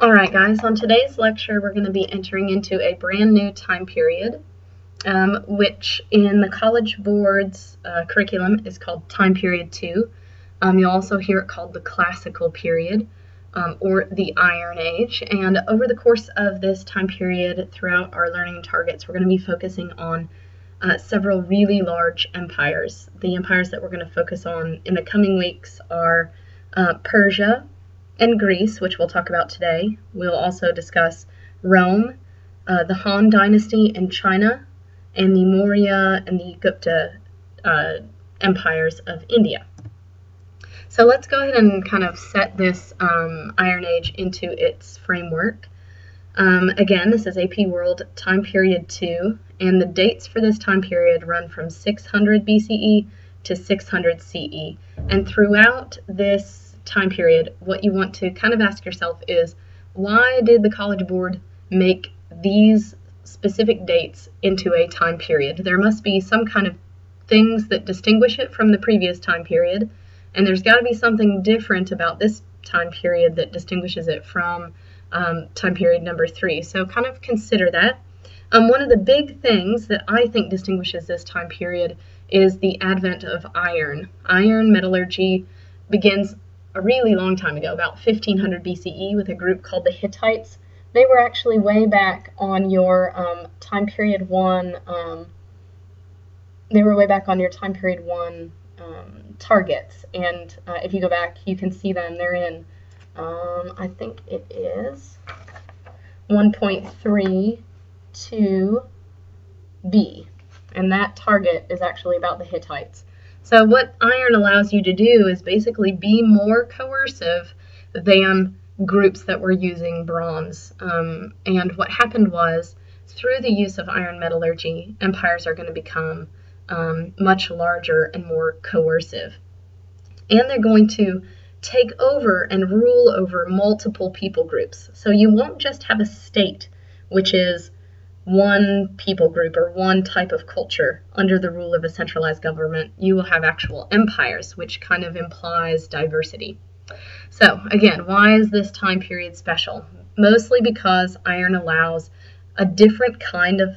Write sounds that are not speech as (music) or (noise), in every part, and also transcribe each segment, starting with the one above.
Alright guys, on today's lecture we're going to be entering into a brand new time period, um, which in the College Board's uh, curriculum is called Time Period 2. Um, you'll also hear it called the Classical Period, um, or the Iron Age, and over the course of this time period throughout our learning targets we're going to be focusing on uh, several really large empires. The empires that we're going to focus on in the coming weeks are uh, Persia, and Greece, which we'll talk about today. We'll also discuss Rome, uh, the Han Dynasty in China, and the Maurya and the Gupta uh, empires of India. So let's go ahead and kind of set this um, Iron Age into its framework. Um, again, this is AP World Time Period 2, and the dates for this time period run from 600 BCE to 600 CE. And throughout this time period, what you want to kind of ask yourself is why did the College Board make these specific dates into a time period? There must be some kind of things that distinguish it from the previous time period, and there's got to be something different about this time period that distinguishes it from um, time period number three. So, kind of consider that. Um, one of the big things that I think distinguishes this time period is the advent of iron. Iron metallurgy begins a really long time ago, about 1500 BCE, with a group called the Hittites. They were actually way back on your um, time period one. Um, they were way back on your time period one um, targets, and uh, if you go back, you can see them. They're in, um, I think it is 1.32b, and that target is actually about the Hittites. So what iron allows you to do is basically be more coercive than groups that were using bronze. Um, and what happened was, through the use of iron metallurgy, empires are going to become um, much larger and more coercive. And they're going to take over and rule over multiple people groups. So you won't just have a state, which is one people group or one type of culture under the rule of a centralized government, you will have actual empires, which kind of implies diversity. So, again, why is this time period special? Mostly because iron allows a different kind of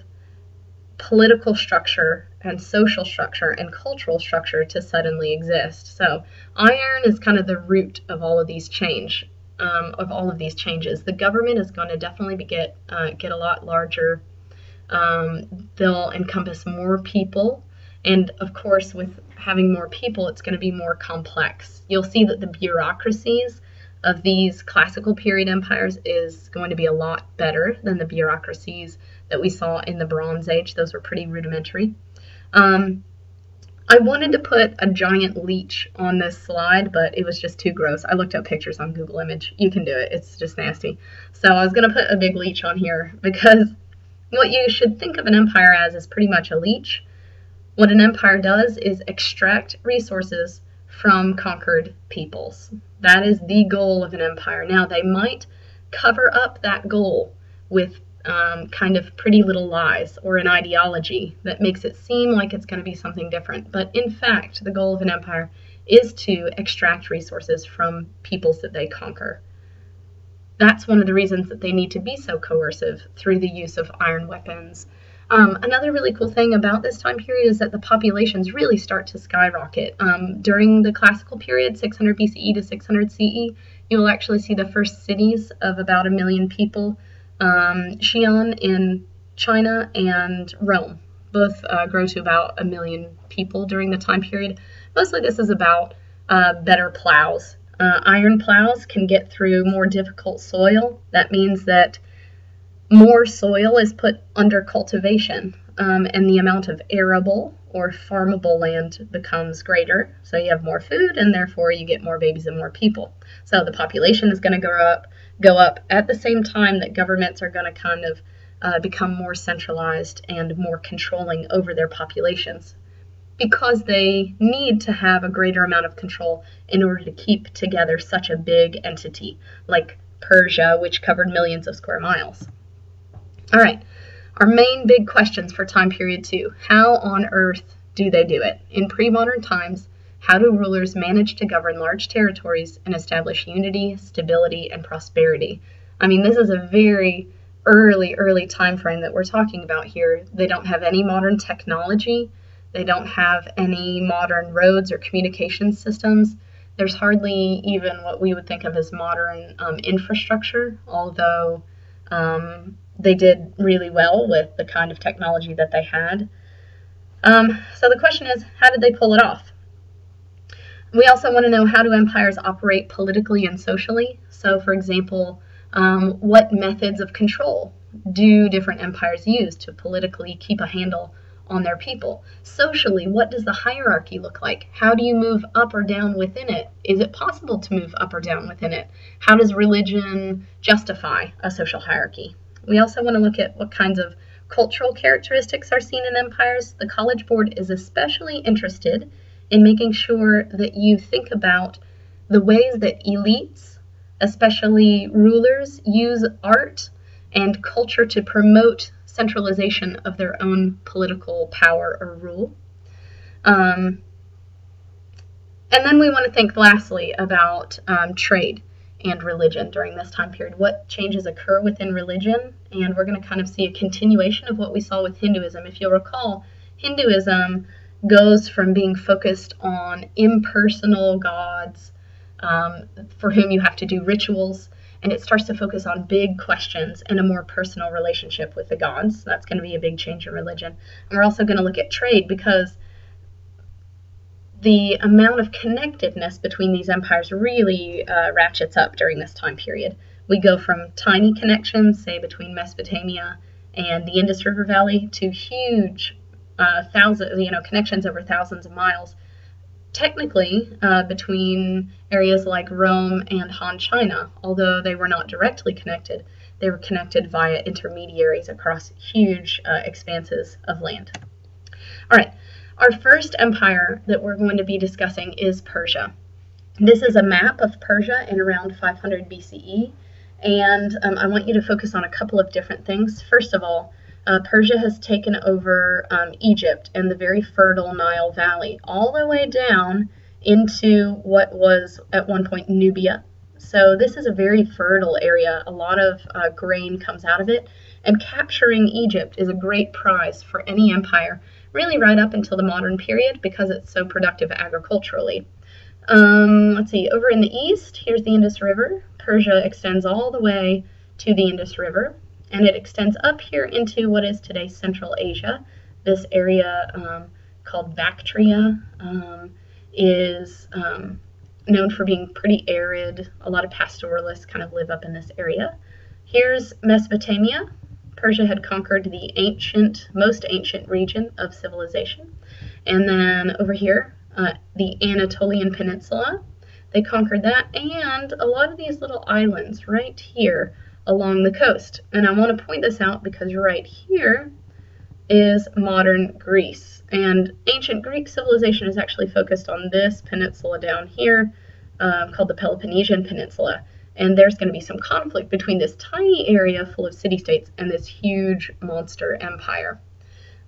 political structure and social structure and cultural structure to suddenly exist. So, iron is kind of the root of all of these change. Um, of all of these changes, the government is going to definitely be get uh, get a lot larger um, they'll encompass more people. And of course, with having more people, it's going to be more complex. You'll see that the bureaucracies of these classical period empires is going to be a lot better than the bureaucracies that we saw in the Bronze Age. Those were pretty rudimentary. Um, I wanted to put a giant leech on this slide, but it was just too gross. I looked up pictures on Google Image. You can do it. It's just nasty. So I was going to put a big leech on here (laughs) because what you should think of an empire as is pretty much a leech. What an empire does is extract resources from conquered peoples. That is the goal of an empire. Now, they might cover up that goal with um, kind of pretty little lies or an ideology that makes it seem like it's going to be something different. But in fact, the goal of an empire is to extract resources from peoples that they conquer that's one of the reasons that they need to be so coercive through the use of iron weapons. Um, another really cool thing about this time period is that the populations really start to skyrocket. Um, during the classical period, 600 BCE to 600 CE, you will actually see the first cities of about a million people. Um, Xi'an in China and Rome both uh, grow to about a million people during the time period. Mostly this is about uh, better plows uh, iron plows can get through more difficult soil. That means that more soil is put under cultivation um, and the amount of arable or farmable land becomes greater. So you have more food and therefore you get more babies and more people. So the population is going to grow up, go up at the same time that governments are going to kind of uh, become more centralized and more controlling over their populations because they need to have a greater amount of control in order to keep together such a big entity like Persia, which covered millions of square miles. All right, our main big questions for time period two. How on earth do they do it? In pre modern times, how do rulers manage to govern large territories and establish unity, stability, and prosperity? I mean, this is a very early, early time frame that we're talking about here. They don't have any modern technology. They don't have any modern roads or communication systems. There's hardly even what we would think of as modern um, infrastructure, although um, they did really well with the kind of technology that they had. Um, so the question is, how did they pull it off? We also want to know how do empires operate politically and socially? So, for example, um, what methods of control do different empires use to politically keep a handle on their people? Socially, what does the hierarchy look like? How do you move up or down within it? Is it possible to move up or down within it? How does religion justify a social hierarchy? We also want to look at what kinds of cultural characteristics are seen in empires. The College Board is especially interested in making sure that you think about the ways that elites especially rulers, use art and culture to promote centralization of their own political power or rule. Um, and then we want to think lastly about um, trade and religion during this time period. What changes occur within religion? And we're going to kind of see a continuation of what we saw with Hinduism. If you'll recall, Hinduism goes from being focused on impersonal gods um, for whom you have to do rituals, and it starts to focus on big questions and a more personal relationship with the gods. That's going to be a big change in religion. And we're also going to look at trade because the amount of connectedness between these empires really uh, ratchets up during this time period. We go from tiny connections, say between Mesopotamia and the Indus River Valley, to huge uh, thousand, you know, connections over thousands of miles technically uh, between areas like Rome and Han China, although they were not directly connected. They were connected via intermediaries across huge uh, expanses of land. All right, our first empire that we're going to be discussing is Persia. This is a map of Persia in around 500 BCE, and um, I want you to focus on a couple of different things. First of all, uh, Persia has taken over um, Egypt and the very fertile Nile Valley, all the way down into what was at one point Nubia. So, this is a very fertile area. A lot of uh, grain comes out of it, and capturing Egypt is a great prize for any empire, really, right up until the modern period because it's so productive agriculturally. Um, let's see, over in the east, here's the Indus River. Persia extends all the way to the Indus River and it extends up here into what is today Central Asia. This area um, called Bactria um, is um, known for being pretty arid. A lot of pastoralists kind of live up in this area. Here's Mesopotamia. Persia had conquered the ancient, most ancient region of civilization. And then over here, uh, the Anatolian Peninsula. They conquered that, and a lot of these little islands right here along the coast. And I want to point this out because right here is modern Greece. And ancient Greek civilization is actually focused on this peninsula down here uh, called the Peloponnesian Peninsula. And there's going to be some conflict between this tiny area full of city states and this huge monster empire.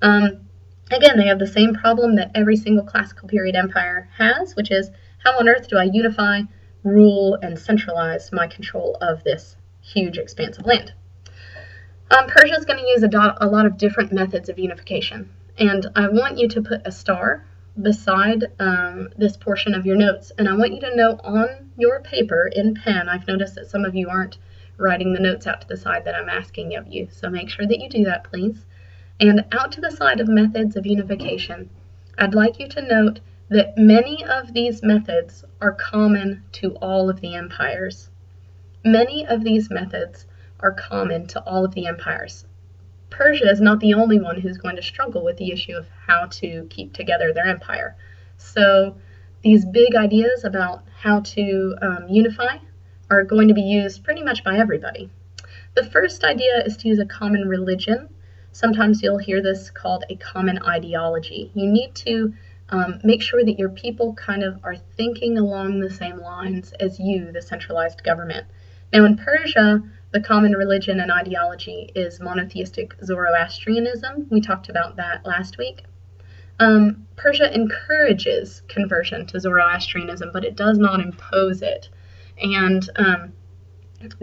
Um, again, they have the same problem that every single classical period empire has, which is how on earth do I unify, rule, and centralize my control of this huge expanse of land. Um, Persia is going to use a, dot, a lot of different methods of unification, and I want you to put a star beside um, this portion of your notes, and I want you to note on your paper in pen. I've noticed that some of you aren't writing the notes out to the side that I'm asking of you, so make sure that you do that, please. And out to the side of methods of unification, I'd like you to note that many of these methods are common to all of the empires. Many of these methods are common to all of the empires. Persia is not the only one who's going to struggle with the issue of how to keep together their empire. So these big ideas about how to um, unify are going to be used pretty much by everybody. The first idea is to use a common religion. Sometimes you'll hear this called a common ideology. You need to um, make sure that your people kind of are thinking along the same lines as you, the centralized government. Now, in Persia, the common religion and ideology is monotheistic Zoroastrianism. We talked about that last week. Um, Persia encourages conversion to Zoroastrianism, but it does not impose it. And um,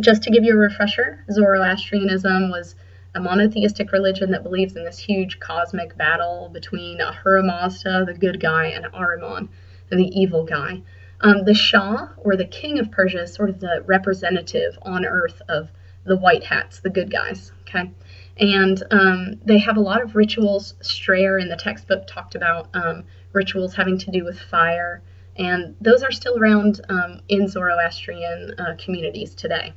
just to give you a refresher, Zoroastrianism was a monotheistic religion that believes in this huge cosmic battle between Ahura Mazda, the good guy, and Ahriman, the evil guy. Um, the Shah, or the king of Persia, is sort of the representative on earth of the white hats, the good guys. Okay, and um, they have a lot of rituals. Strayer in the textbook talked about um, rituals having to do with fire, and those are still around um, in Zoroastrian uh, communities today.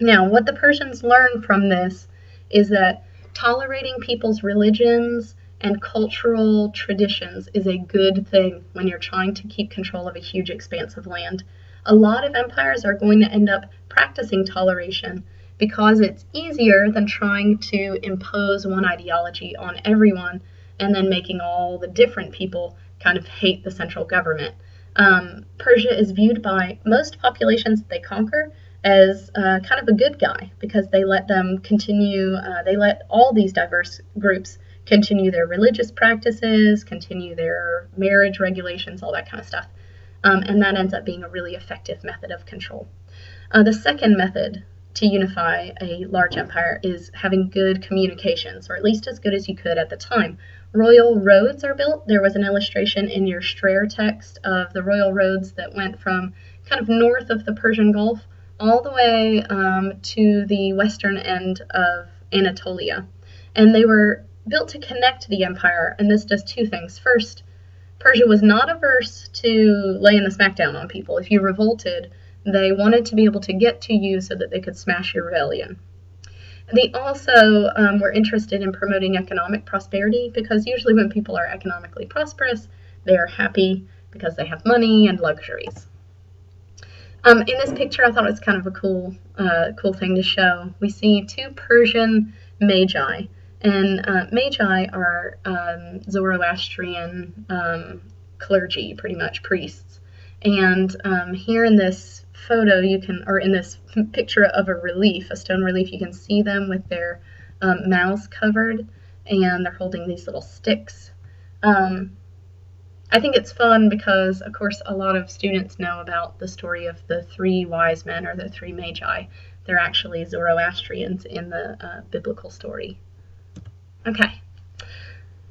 Now, what the Persians learned from this is that tolerating people's religions and cultural traditions is a good thing when you're trying to keep control of a huge expanse of land. A lot of empires are going to end up practicing toleration because it's easier than trying to impose one ideology on everyone and then making all the different people kind of hate the central government. Um, Persia is viewed by most populations that they conquer as uh, kind of a good guy because they let them continue, uh, they let all these diverse groups continue their religious practices, continue their marriage regulations, all that kind of stuff. Um, and that ends up being a really effective method of control. Uh, the second method to unify a large empire is having good communications, or at least as good as you could at the time. Royal roads are built. There was an illustration in your Strayer text of the royal roads that went from kind of north of the Persian Gulf all the way um, to the western end of Anatolia. And they were built to connect the empire, and this does two things. First, Persia was not averse to laying the smackdown on people. If you revolted, they wanted to be able to get to you so that they could smash your rebellion. They also um, were interested in promoting economic prosperity because usually when people are economically prosperous, they are happy because they have money and luxuries. Um, in this picture, I thought it was kind of a cool, uh, cool thing to show. We see two Persian magi, and uh, magi are um, Zoroastrian um, clergy, pretty much priests. And um, here in this photo, you can, or in this picture of a relief, a stone relief, you can see them with their um, mouths covered, and they're holding these little sticks. Um, I think it's fun because, of course, a lot of students know about the story of the three wise men or the three magi. They're actually Zoroastrians in the uh, biblical story. Okay.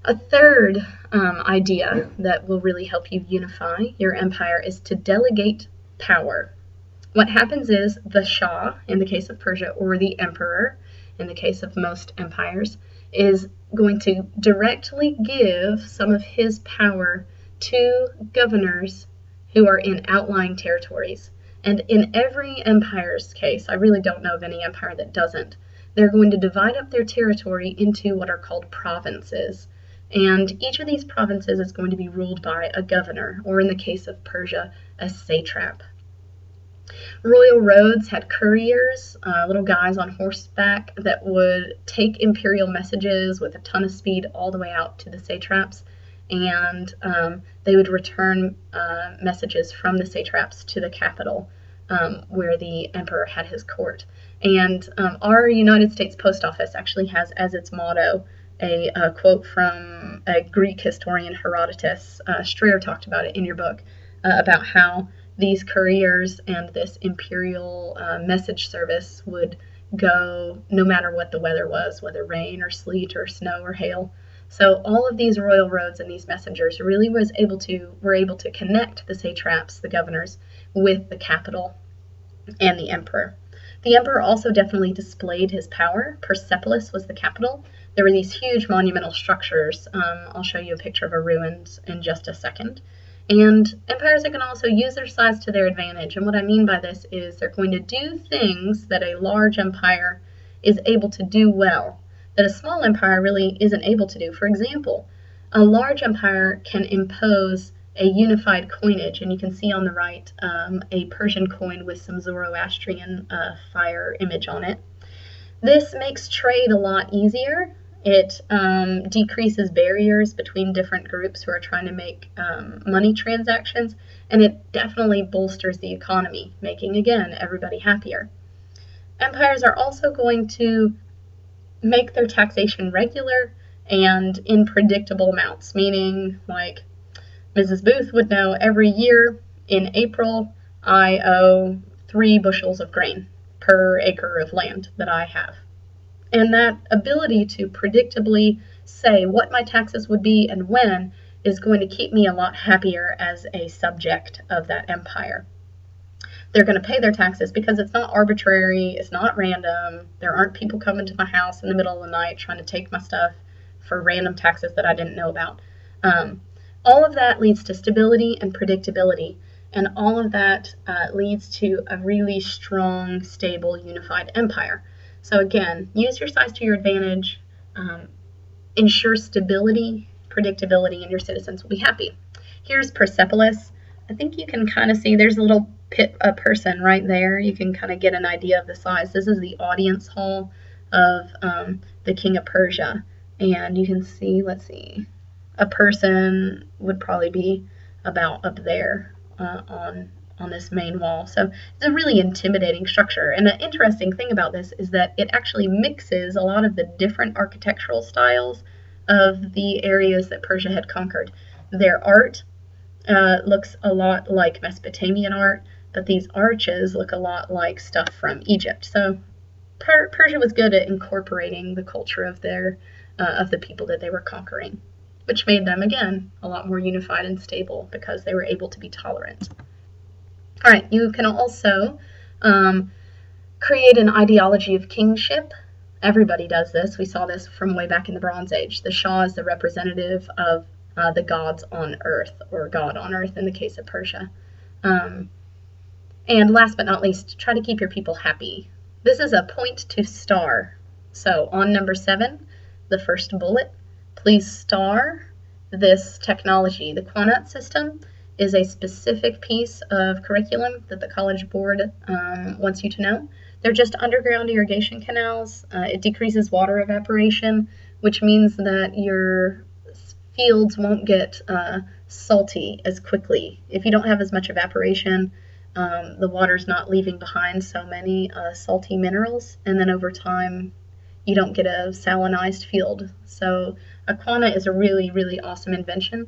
A third um, idea that will really help you unify your empire is to delegate power. What happens is the Shah, in the case of Persia, or the Emperor, in the case of most empires, is going to directly give some of his power to governors who are in outlying territories. And in every empire's case, I really don't know of any empire that doesn't, they're going to divide up their territory into what are called provinces. And each of these provinces is going to be ruled by a governor, or in the case of Persia, a satrap. Royal roads had couriers, uh, little guys on horseback that would take imperial messages with a ton of speed all the way out to the satraps and um, they would return uh, messages from the satraps to the capital um, where the emperor had his court. And um, our United States Post Office actually has as its motto a, a quote from a Greek historian, Herodotus. Uh, Strayer talked about it in your book uh, about how these couriers and this imperial uh, message service would go no matter what the weather was, whether rain or sleet or snow or hail. So all of these royal roads and these messengers really was able to were able to connect the satraps, the governors, with the capital and the emperor. The emperor also definitely displayed his power. Persepolis was the capital. There were these huge monumental structures. Um, I'll show you a picture of a ruins in just a second. And empires are going to also use their size to their advantage. And what I mean by this is they're going to do things that a large empire is able to do well that a small empire really isn't able to do. For example, a large empire can impose a unified coinage, and you can see on the right um, a Persian coin with some Zoroastrian uh, fire image on it. This makes trade a lot easier. It um, decreases barriers between different groups who are trying to make um, money transactions, and it definitely bolsters the economy, making again everybody happier. Empires are also going to make their taxation regular and in predictable amounts, meaning like Mrs. Booth would know every year in April I owe three bushels of grain. per acre of land that I have. And that ability to predictably say what my taxes would be and when is going to keep me a lot happier as a subject of that empire. They're going to pay their taxes because it's not arbitrary, it's not random. There aren't people coming to my house in the middle of the night trying to take my stuff for random taxes that I didn't know about. Um, all of that leads to stability and predictability, and all of that uh, leads to a really strong, stable, unified empire. So, again, use your size to your advantage, um, ensure stability, predictability, and your citizens will be happy. Here's Persepolis. I think you can kind of see there's a little pit, a person right there. You can kind of get an idea of the size. This is the audience hall of um, the king of Persia. And you can see, let's see, a person would probably be about up there uh, on on this main wall. So it's a really intimidating structure. And the interesting thing about this is that it actually mixes a lot of the different architectural styles of the areas that Persia had conquered. Their art uh, looks a lot like Mesopotamian art, but these arches look a lot like stuff from Egypt. So per- Persia was good at incorporating the culture of their uh, of the people that they were conquering which made them, again, a lot more unified and stable because they were able to be tolerant. All right, you can also um, create an ideology of kingship. Everybody does this. We saw this from way back in the Bronze Age. The Shah is the representative of uh, the gods on earth, or God on earth in the case of Persia. Um, and last but not least, try to keep your people happy. This is a point to star. So on number seven, the first bullet, Please star this technology. The qanat system is a specific piece of curriculum that the College Board um, wants you to know. They're just underground irrigation canals. Uh, it decreases water evaporation, which means that your fields won't get uh, salty as quickly. If you don't have as much evaporation, um, the water's not leaving behind so many uh, salty minerals, and then over time, you don't get a salinized field. So A qanat is a really, really awesome invention.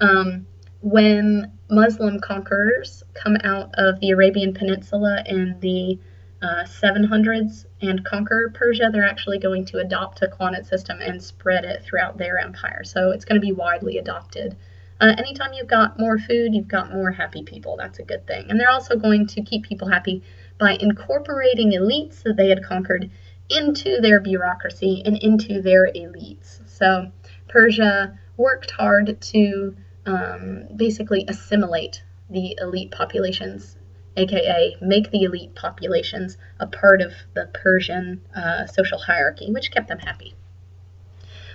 Um, when Muslim conquerors come out of the Arabian Peninsula in the uh, 700s and conquer Persia, they're actually going to adopt a qanat system and spread it throughout their empire. So it's going to be widely adopted. Uh, anytime you've got more food, you've got more happy people. That's a good thing. And they're also going to keep people happy by incorporating elites that they had conquered into their bureaucracy and into their elites. So Persia worked hard to um, basically assimilate the elite populations, aka make the elite populations a part of the Persian uh, social hierarchy, which kept them happy.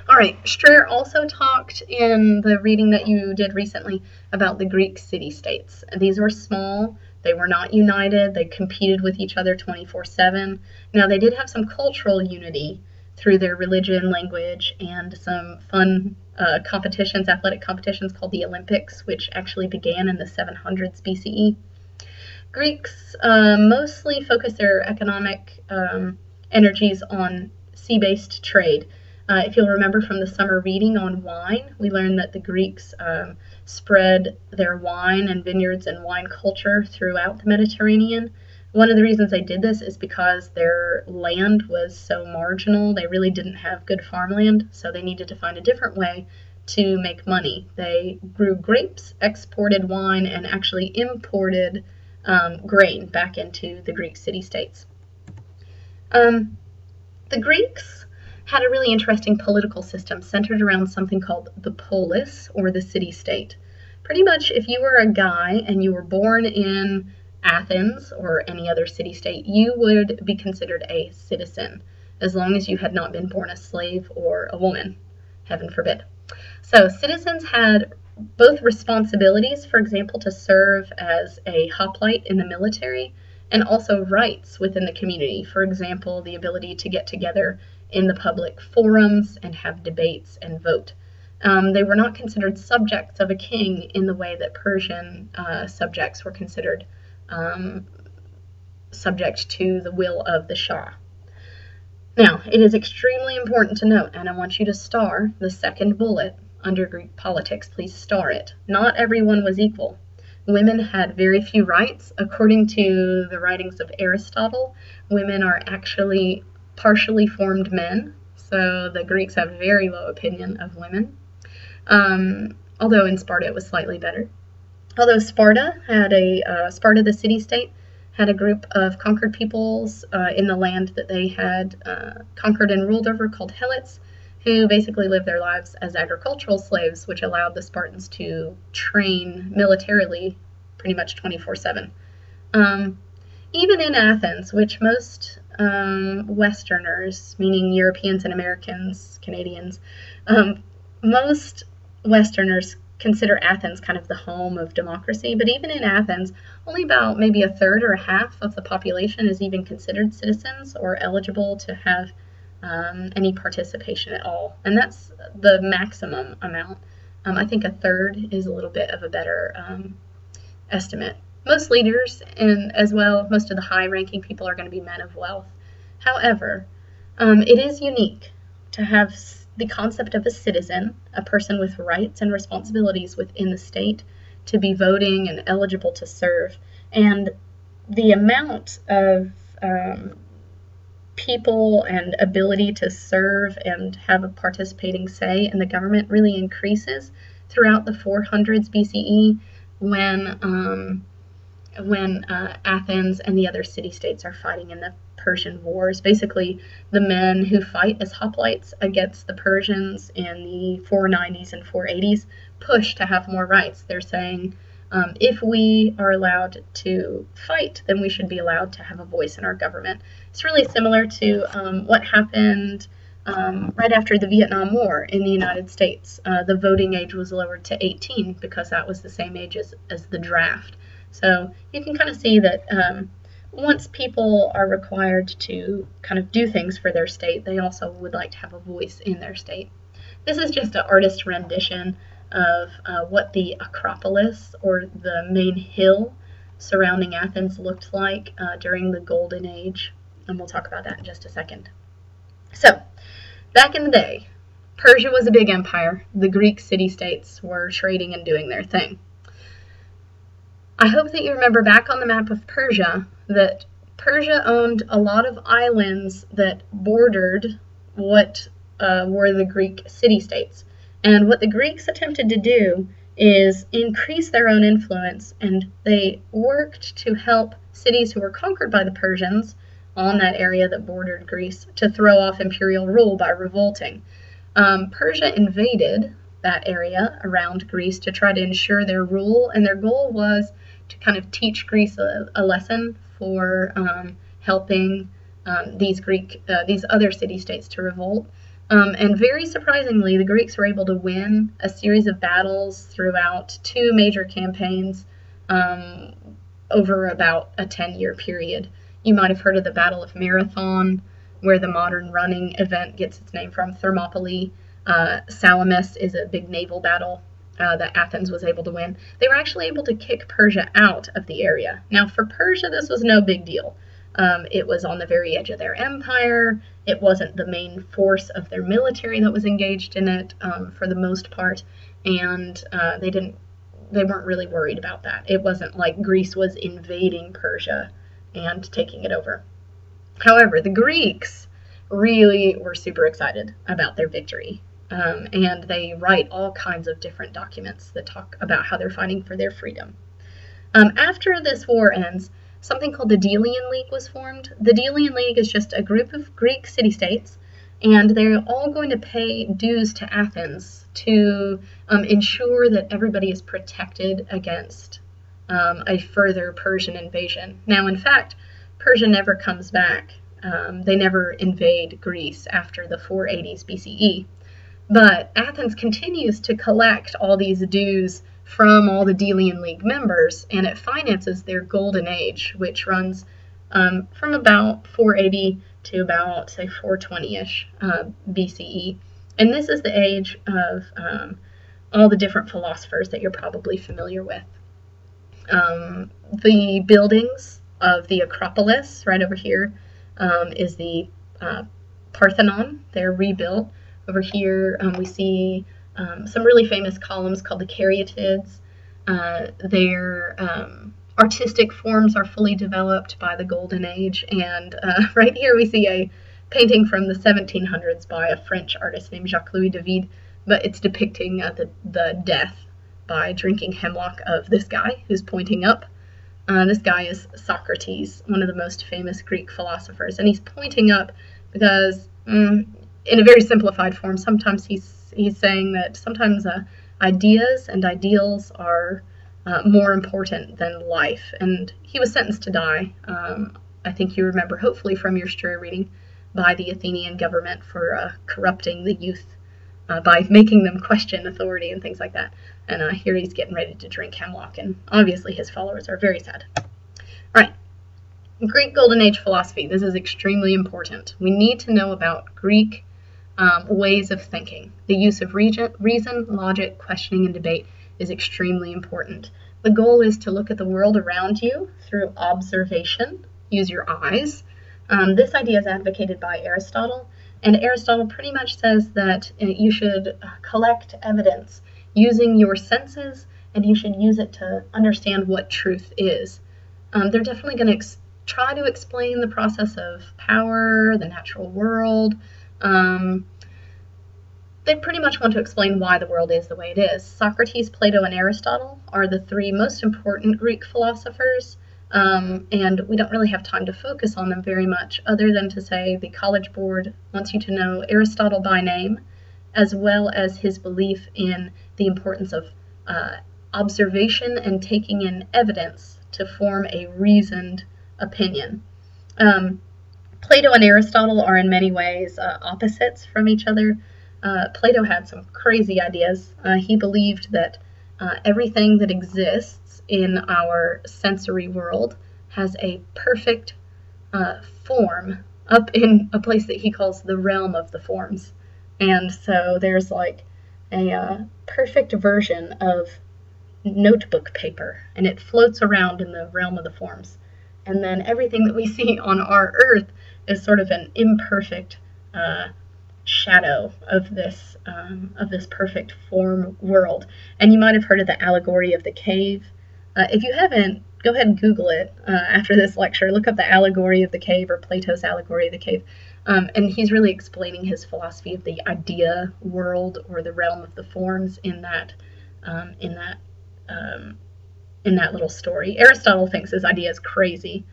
All right, Strayer also talked in the reading that you did recently about the Greek city states. These were small, they were not united, they competed with each other 24 7. Now, they did have some cultural unity through their religion, language, and some fun uh, competitions, athletic competitions called the Olympics, which actually began in the 700s BCE. Greeks uh, mostly focused their economic um, energies on sea based trade. Uh, if you'll remember from the summer reading on wine, we learned that the Greeks um, spread their wine and vineyards and wine culture throughout the Mediterranean. One of the reasons they did this is because their land was so marginal. They really didn't have good farmland, so they needed to find a different way to make money. They grew grapes, exported wine, and actually imported um, grain back into the Greek city states. Um, the Greeks had a really interesting political system centered around something called the polis, or the city state. Pretty much, if you were a guy and you were born in Athens or any other city state, you would be considered a citizen as long as you had not been born a slave or a woman, heaven forbid. So, citizens had both responsibilities, for example, to serve as a hoplite in the military, and also rights within the community. For example, the ability to get together in the public forums and have debates and vote. Um, they were not considered subjects of a king in the way that Persian uh, subjects were considered um, subject to the will of the Shah. Now, it is extremely important to note, and I want you to star the second bullet under Greek politics. Please star it. Not everyone was equal. women had very few rights. According to the writings of Aristotle, women are actually partially formed men. So the Greeks have very low opinion of women. Um, although in Sparta it was slightly better. Although Sparta had a uh, Sparta, the city-state, had a group of conquered peoples uh, in the land that they had uh, conquered and ruled over called Helots, who basically lived their lives as agricultural slaves, which allowed the Spartans to train militarily pretty much 24 7. Um, even in Athens, which most um, Westerners, meaning Europeans and Americans, Canadians, um, most Westerners consider Athens kind of the home of democracy, but even in Athens, only about maybe a third or a half of the population is even considered citizens or eligible to have um, any participation at all. And that's the maximum amount. Um, I think a third is a little bit of a better um, estimate. Most leaders, and as well, most of the high ranking people are going to be men of wealth. However, um, it is unique to have the concept of a citizen, a person with rights and responsibilities within the state, to be voting and eligible to serve. And the amount of um, people and ability to serve and have a participating say in the government really increases throughout the 400s BCE when um, when uh, Athens and the other city states are fighting in the Persian Wars. Basically, the men who fight as hoplites against the Persians in the 490s and 480s push to have more rights. They're saying um, if we are allowed to fight, then we should be allowed to have a voice in our government. It's really similar to um, what happened um, right after the Vietnam War in the United States. Uh, the voting age was lowered to 18 because that was the same age as, as the draft. So you can kind of see that um, once people are required to kind of do things for their state, they also would like to have a voice in their state. This is just an artist rendition of uh, what the Acropolis or the main hill surrounding Athens looked like uh, during the Golden Age, and we'll talk about that in just a second. So, back in the day, Persia was a big empire. The Greek city states were trading and doing their thing. I hope that you remember back on the map of Persia that Persia owned a lot of islands that bordered what uh, were the Greek city states. And what the Greeks attempted to do is increase their own influence, and they worked to help cities who were conquered by the Persians on that area that bordered Greece to throw off imperial rule by revolting. Um, Persia invaded that area around Greece to try to ensure their rule, and their goal was to kind of teach Greece a, a lesson for um, helping um, these Greek, uh, these other city states to revolt. Um, and very surprisingly, the Greeks were able to win a series of battles throughout two major campaigns um, over about a 10 year period. You might have heard of the Battle of Marathon, where the modern running event gets its name from Thermopylae. Uh, Salamis is a big naval battle uh, that Athens was able to win. They were actually able to kick Persia out of the area. Now, for Persia, this was no big deal. Um, it was on the very edge of their empire. It wasn't the main force of their military that was engaged in it um, for the most part, and uh, they didn't. They weren't really worried about that. It wasn't like Greece was invading Persia and taking it over. However, the Greeks really were super excited about their victory. Um, and they write all kinds of different documents that talk about how they're fighting for their freedom. Um, after this war ends, something called the Delian League was formed. The Delian League is just a group of Greek city states, and they're all going to pay dues to Athens to um, ensure that everybody is protected against um, a further Persian invasion. Now, in fact, Persia never comes back. Um, they never invade Greece after the 480s BCE. But Athens continues to collect all these dues from all the Delian League members, and it finances their golden age, which runs um, from about 480 to about, say, 420 ish uh, BCE. And this is the age of um, all the different philosophers that you're probably familiar with. Um, the buildings of the Acropolis, right over here, um, is the uh, Parthenon. They're rebuilt. Over here, um, we see um, some really famous columns called the Caryatids. Uh, their um, artistic forms are fully developed by the Golden Age, and uh, (laughs) right here we see a painting from the 1700s by a French artist named Jacques Louis David, but it's depicting uh, the, the death by drinking hemlock of this guy who's pointing up. Uh, this guy is Socrates, one of the most famous Greek philosophers, and he's pointing up because, mm, in a very simplified form, sometimes he's he's saying that sometimes uh, ideas and ideals are uh, more important than life. And he was sentenced to die. Um, I think you remember, hopefully, from your Strayer reading, by the Athenian government for uh, corrupting the youth uh, by making them question authority and things like that. And uh, here he's getting ready to drink hemlock, and obviously his followers are very sad. All right. Greek Golden Age philosophy. This is extremely important. We need to know about Greek um, ways of thinking. The use of reason, logic, questioning, and debate is extremely important. The goal is to look at the world around you through observation, use your eyes. Um, this idea is advocated by Aristotle, and Aristotle pretty much says that uh, you should collect evidence using your senses and you should use it to understand what truth is. Um, they're definitely going to try to explain the process of power, the natural world, um, they pretty much want to explain why the world is the way it is. Socrates, Plato, and Aristotle are the three most important Greek philosophers, um, and we don't really have time to focus on them very much, other than to say the College Board wants you to know Aristotle by name, as well as his belief in the importance of uh, observation and taking in evidence to form a reasoned opinion. Um, Plato and Aristotle are in many ways uh, opposites from each other. Uh, Plato had some crazy ideas. Uh, he believed that uh, everything that exists in our sensory world has a perfect uh, form up in a place that he calls the realm of the forms. And so there's like a uh, perfect version of notebook paper, and it floats around in the realm of the forms. And then everything that we (laughs) see on our earth is sort of an imperfect uh, shadow of this um, of this perfect form world. And you might have heard of the allegory of the cave. Uh, if you haven't, go ahead and Google it uh, after this lecture. Look up the allegory of the cave or Plato's allegory of the cave. Um, and he's really explaining his philosophy of the idea world or the realm of the forms in that um, in that um, in that little story. Aristotle thinks his idea is crazy.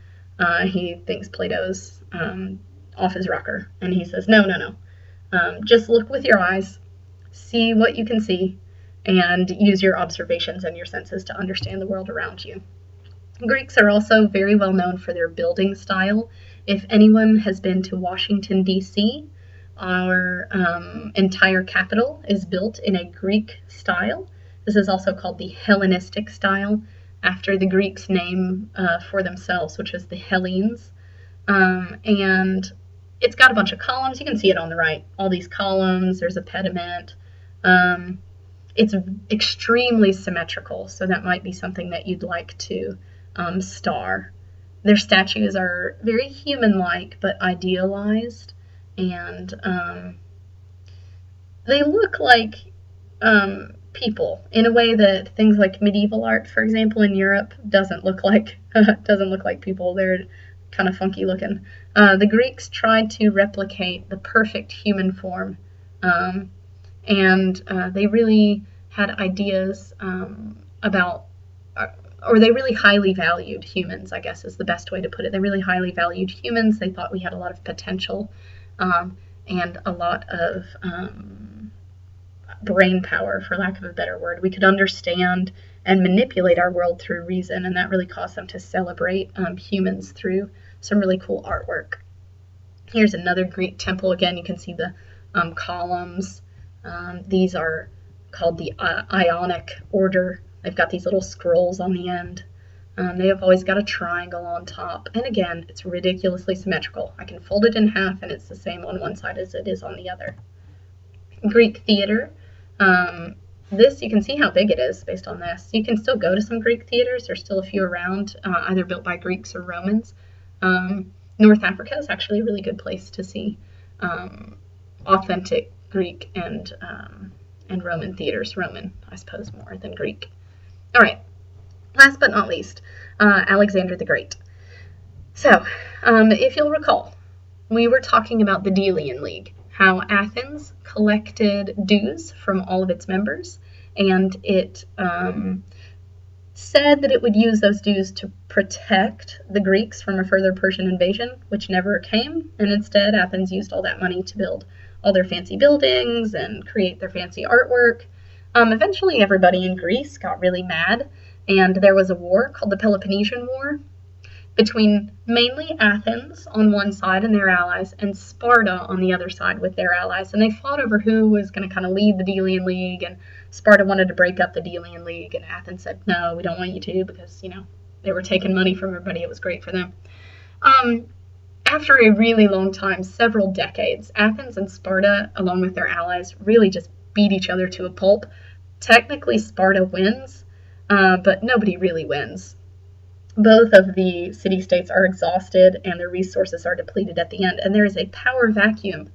Uh, he thinks Plato's um, off his rocker, and he says, "No, no, no. Um, just look with your eyes, see what you can see, and use your observations and your senses to understand the world around you." Greeks are also very well known for their building style. If anyone has been to Washington, D.C., our um, entire capital is built in a Greek style. This is also called the Hellenistic style, after the Greeks' name uh, for themselves, which is the Hellenes. Um, and it's got a bunch of columns. You can see it on the right. All these columns. There's a pediment. Um, it's extremely symmetrical, so that might be something that you'd like to um, star. Their statues are very human-like, but idealized, and um, they look like um, people in a way that things like medieval art, for example, in Europe doesn't look like (laughs) doesn't look like people. They're kind of funky looking. Uh, the Greeks tried to replicate the perfect human form, um, and uh, they really had ideas um, about, uh, or they really highly valued humans. I guess is the best way to put it. They really highly valued humans. They thought we had a lot of potential um, and a lot of um, brain power, for lack of a better word. We could understand and manipulate our world through reason, and that really caused them to celebrate um, humans through some really cool artwork. Here's another Greek temple. Again, you can see the um, columns. Um, these are called the Ionic order. They've got these little scrolls on the end. Um, they have always got a triangle on top. And again, it's ridiculously symmetrical. I can fold it in half and it's the same on one side as it is on the other. Greek theater um, this, you can see how big it is based on this. You can still go to some Greek theaters. There's still a few around, uh, either built by Greeks or Romans. Um, North Africa is actually a really good place to see um, authentic Greek and um, and Roman theaters. Roman, I suppose, more than Greek. All right, last but not least, uh, Alexander the Great. So, um, if you'll recall, we were talking about the Delian League, how Athens collected dues from all of its members, and it um, said that it would use those dues to protect the Greeks from a further Persian invasion, which never came, and instead Athens used all that money to build all their fancy buildings and create their fancy artwork. Um, eventually, everybody in Greece got really mad, and there was a war called the Peloponnesian War between mainly Athens on one side and their allies, and Sparta on the other side with their allies. And they fought over who was going to kind of lead the Delian League, and Sparta wanted to break up the Delian League, and Athens said, no, we don't want you to, because, you know, they were taking money from everybody. It was great for them. Um, after a really long time, several decades, Athens and Sparta, along with their allies, really just beat each other to a pulp. Technically, Sparta wins, uh, but nobody really wins. Both of the city states are exhausted and their resources are depleted at the end, and there is a power vacuum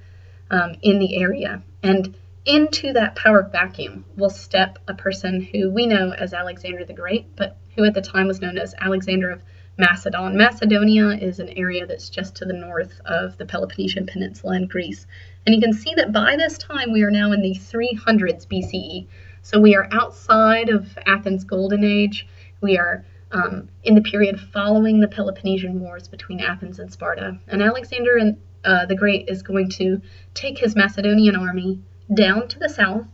um, in the area. And into that power vacuum will step a person who we know as Alexander the Great, but who at the time was known as Alexander of Macedon. Macedonia is an area that's just to the north of the Peloponnesian Peninsula in Greece. And you can see that by this time we are now in the 300s BCE. So we are outside of Athens' golden age. We are um, in the period following the Peloponnesian Wars between Athens and Sparta. And Alexander and, uh, the Great is going to take his Macedonian army down to the south,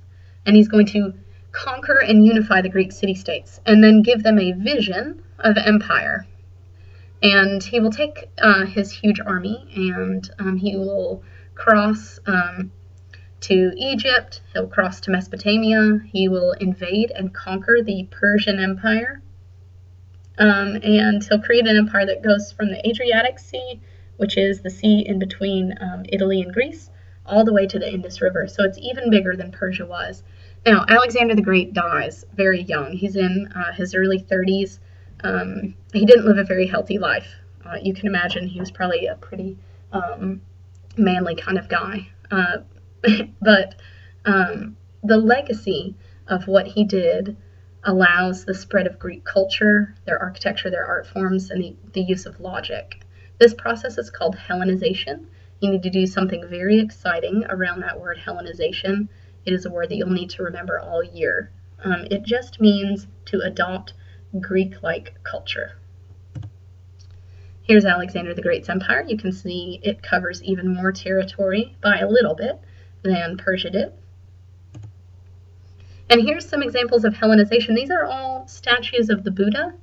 and he's going to conquer and unify the Greek city states, and then give them a vision of empire and he will take uh, his huge army and um, he will cross um, to Egypt, he'll cross to Mesopotamia, he will invade and conquer the Persian Empire, um, and he'll create an empire that goes from the Adriatic Sea, which is the sea in between um, Italy and Greece, all the way to the Indus River. So it's even bigger than Persia was. Now, Alexander the Great dies very young. He's in uh, his early 30s. Um, he didn't live a very healthy life. Uh, you can imagine he was probably a pretty um, manly kind of guy. Uh, (laughs) but um, the legacy of what he did allows the spread of Greek culture, their architecture, their art forms, and the, the use of logic. This process is called Hellenization. You need to do something very exciting around that word Hellenization. It is a word that you'll need to remember all year. Um, it just means to adopt Greek like culture. Here's Alexander the Great's empire. You can see it covers even more territory by a little bit than Persia did. And here's some examples of Hellenization. These are all statues of the Buddha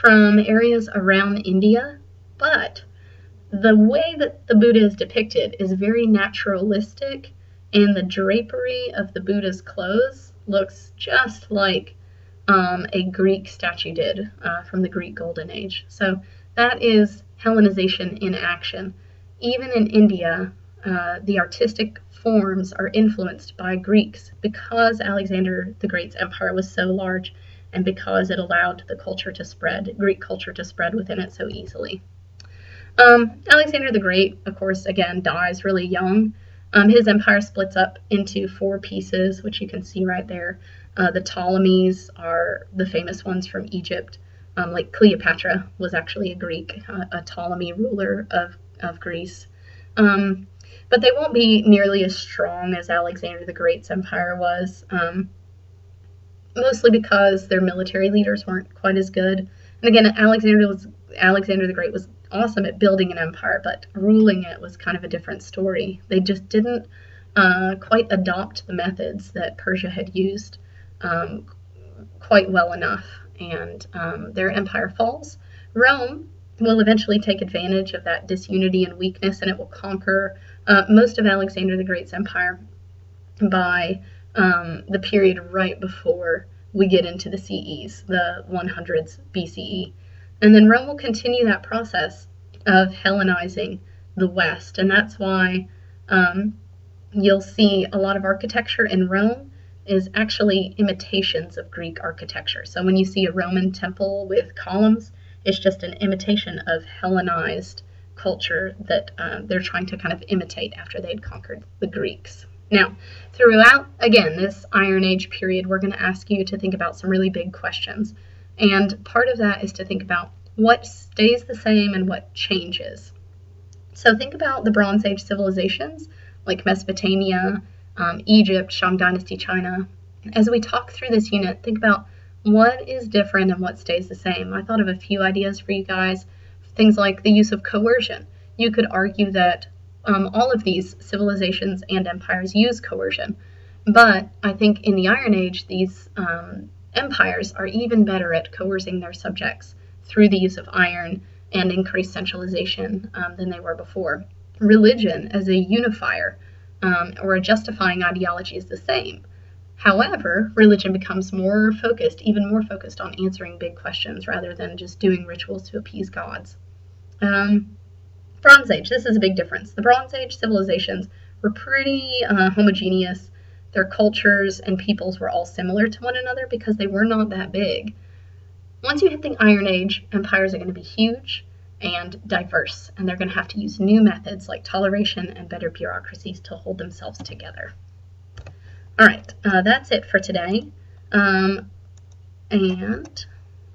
from areas around India, but the way that the Buddha is depicted is very naturalistic, and the drapery of the Buddha's clothes looks just like um, a Greek statue did uh, from the Greek Golden Age. So that is Hellenization in action. Even in India, uh, the artistic forms are influenced by Greeks because Alexander the Great's empire was so large and because it allowed the culture to spread, Greek culture to spread within it so easily. Um, Alexander the Great, of course, again, dies really young. Um, his empire splits up into four pieces, which you can see right there. Uh, the Ptolemies are the famous ones from Egypt. Um, like Cleopatra was actually a Greek, uh, a Ptolemy ruler of, of Greece. Um, but they won't be nearly as strong as Alexander the Great's empire was, um, mostly because their military leaders weren't quite as good. And again, Alexander was Alexander the Great was awesome at building an empire, but ruling it was kind of a different story. They just didn't uh, quite adopt the methods that Persia had used um, quite well enough, and um, their empire falls. Rome will eventually take advantage of that disunity and weakness, and it will conquer uh, most of Alexander the Great's empire by um, the period right before we get into the CEs, the 100s BCE. And then Rome will continue that process of Hellenizing the West, and that's why um, you'll see a lot of architecture in Rome is actually imitations of Greek architecture. So when you see a Roman temple with columns, it's just an imitation of Hellenized culture that um, they're trying to kind of imitate after they'd conquered the Greeks. Now, throughout, again, this Iron Age period, we're going to ask you to think about some really big questions. And part of that is to think about what stays the same and what changes. So think about the Bronze Age civilizations like Mesopotamia, um, Egypt, Shang Dynasty China. As we talk through this unit, think about what is different and what stays the same. I thought of a few ideas for you guys. Things like the use of coercion. You could argue that um, all of these civilizations and empires use coercion. But I think in the Iron Age, these um, empires are even better at coercing their subjects through the use of iron and increased centralization um, than they were before. Religion as a unifier um, or a justifying ideology is the same. However, religion becomes more focused, even more focused on answering big questions rather than just doing rituals to appease gods. Um, Bronze Age, this is a big difference. The Bronze Age civilizations were pretty uh, homogeneous. Their cultures and peoples were all similar to one another because they were not that big. Once you hit the Iron Age, empires are going to be huge and diverse, and they're going to have to use new methods like toleration and better bureaucracies to hold themselves together. All right, uh, that's it for today. Um, and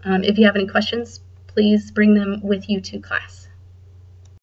um, if you have any questions, please bring them with you to class.